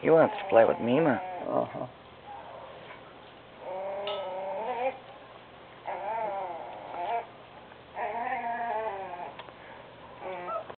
He wants to play with Mima. Uh huh.